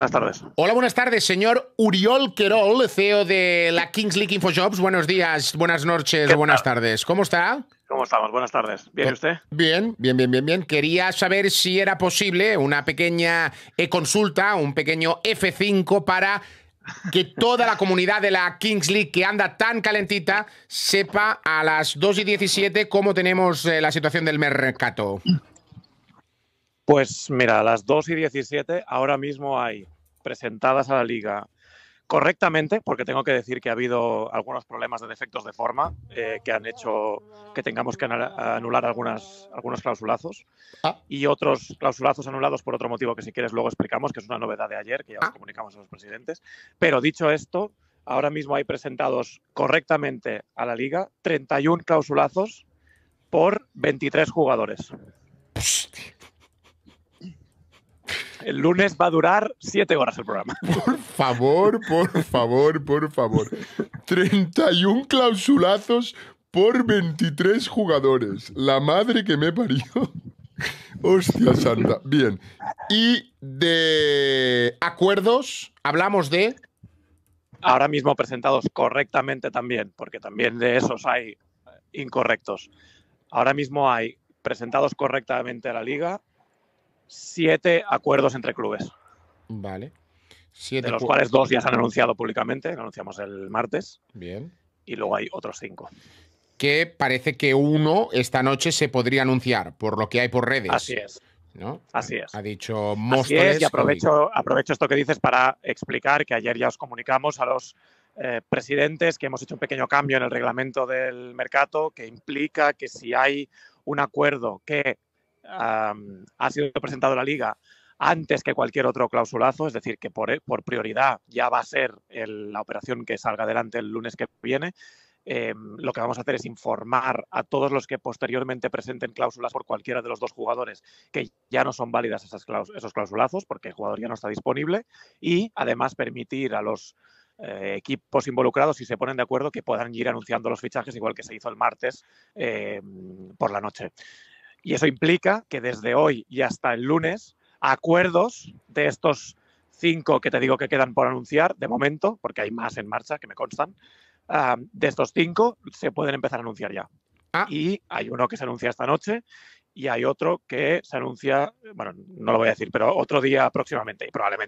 Buenas tardes. Hola, buenas tardes, señor Uriol Querol, CEO de la Kings League InfoJobs. Buenos días, buenas noches, buenas tardes. ¿Cómo está? ¿Cómo estamos? Buenas tardes. ¿Bien usted? Bien, bien, bien, bien, bien. Quería saber si era posible una pequeña consulta, un pequeño F5 para que toda la comunidad de la Kings League que anda tan calentita sepa a las 2 y 17 cómo tenemos eh, la situación del mercado. Pues mira, a las 2 y 17 ahora mismo hay presentadas a la liga correctamente, porque tengo que decir que ha habido algunos problemas de defectos de forma eh, que han hecho que tengamos que anular algunas, algunos clausulazos ah. y otros clausulazos anulados por otro motivo que si quieres luego explicamos, que es una novedad de ayer que ya os ah. comunicamos a los presidentes. Pero dicho esto, ahora mismo hay presentados correctamente a la liga 31 clausulazos por 23 jugadores. El lunes va a durar siete horas el programa. Por favor, por favor, por favor. 31 clausulazos por 23 jugadores. La madre que me parió. Hostia santa. Bien. Y de acuerdos, hablamos de... Ahora mismo presentados correctamente también, porque también de esos hay incorrectos. Ahora mismo hay presentados correctamente a la liga siete acuerdos entre clubes. Vale. de los cuales dos ya se han anunciado públicamente, lo anunciamos el martes. Bien. Y luego hay otros cinco. Que parece que uno esta noche se podría anunciar, por lo que hay por redes. Así es. ¿no? Así es. Ha dicho Móstoles. y aprovecho, aprovecho esto que dices para explicar que ayer ya os comunicamos a los eh, presidentes que hemos hecho un pequeño cambio en el reglamento del mercado que implica que si hay un acuerdo que ha sido presentado la liga antes que cualquier otro clausulazo, es decir, que por, prioridad ya va a ser la operación que salga adelante el lunes que viene. Em, lo que vamos a hacer es informar a todos los que posteriormente presenten cláusulas por cualquiera de los dos jugadores que ya no son válidas esas esos clausulazos porque el jugador ya no está disponible y además permitir a los eh, equipos involucrados, si se ponen de acuerdo, que puedan ir anunciando los fichajes igual que se hizo el martes em, por la noche. Y eso implica que desde hoy y hasta el lunes, acuerdos de estos cinco que te digo que quedan por anunciar, de momento, porque hay más en marcha que me constan, de estos cinco se pueden empezar a anunciar ya. Ah. Y hay uno que se anuncia esta noche y hay otro que se anuncia, bueno, no lo voy a decir, pero otro día próximamente y probablemente